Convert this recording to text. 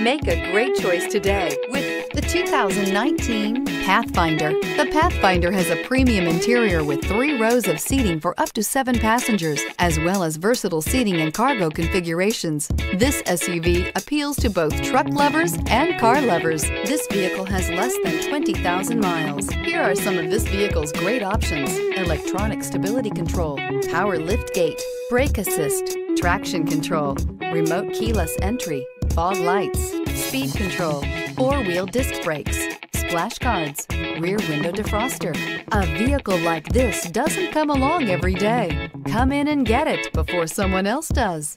Make a great choice today with the 2019 Pathfinder. The Pathfinder has a premium interior with three rows of seating for up to seven passengers, as well as versatile seating and cargo configurations. This SUV appeals to both truck lovers and car lovers. This vehicle has less than 20,000 miles. Here are some of this vehicle's great options. Electronic stability control, power lift gate, brake assist, traction control, remote keyless entry, fog lights, speed control, four-wheel disc brakes, splash guards, rear window defroster. A vehicle like this doesn't come along every day. Come in and get it before someone else does.